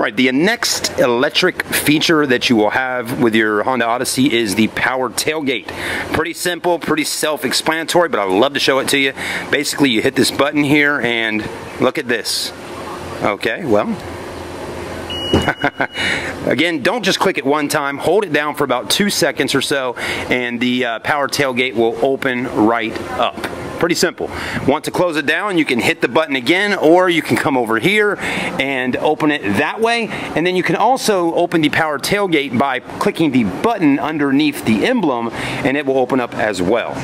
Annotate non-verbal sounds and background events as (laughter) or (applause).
right, the next electric feature that you will have with your Honda Odyssey is the power tailgate. Pretty simple, pretty self-explanatory, but I love to show it to you. Basically, you hit this button here and look at this. Okay, well, (laughs) Again, don't just click it one time. Hold it down for about two seconds or so, and the uh, power tailgate will open right up. Pretty simple. Want to close it down, you can hit the button again, or you can come over here and open it that way. And then you can also open the power tailgate by clicking the button underneath the emblem, and it will open up as well.